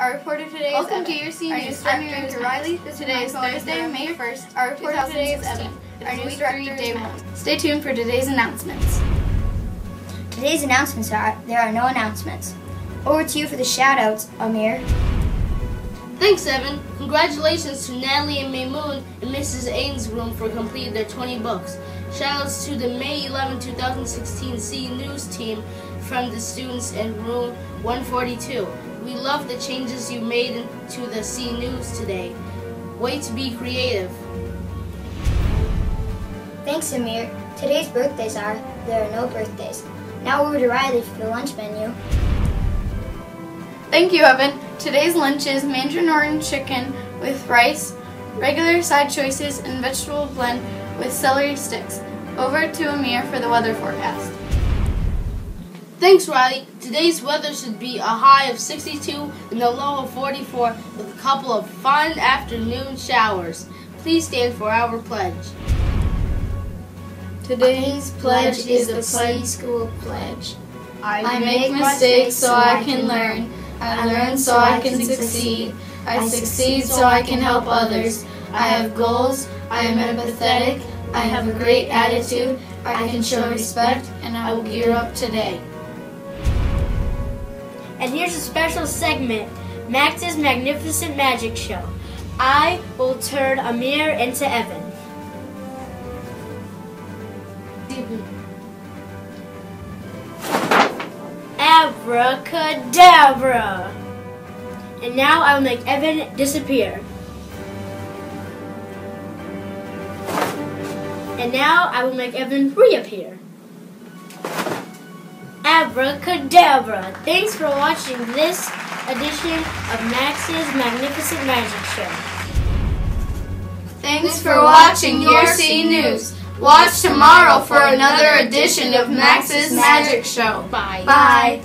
Our reporter today is Welcome Evan. to your SEA Our News. news I'm director your is anchor, Riley. Riley. This Today is is Thursday, Durham. May 1st. Our reporter today is 2016. Evan. Our news director is day Matt. one. Stay tuned for today's announcements. Today's announcements are there are no announcements. Over to you for the shout outs, Amir. Thanks, Evan. Congratulations to Natalie and Maymoon and Mrs. Ainsworm for completing their 20 books. Shoutouts to the May 11, 2016 SEA News team from the students in room 142. We love the changes you made to the SEA News today. Way to be creative. Thanks, Amir. Today's birthdays are there are no birthdays. Now over to Riley for the lunch menu. Thank you, Evan. Today's lunch is mandarin orange chicken with rice, regular side choices, and vegetable blend with celery sticks. Over to Amir for the weather forecast. Thanks, Riley. Today's weather should be a high of 62 and a low of 44 with a couple of fun afternoon showers. Please stand for our pledge. Today's pledge is the pledge. School pledge. I make mistakes so I can learn. I learn so I can succeed. I succeed so I can help others. I have goals. I am empathetic. I have a great attitude. I can show respect, and I will gear up today. And here's a special segment Max's Magnificent Magic Show. I will turn Amir into Evan. Abracadabra! And now I will make Evan disappear. And now I will make Evan reappear. Abracadabra! Thanks for watching this edition of Max's Magnificent Magic Show. Thanks for watching your SEA News. Watch tomorrow for another edition of Max's Magic Show. Bye. Bye.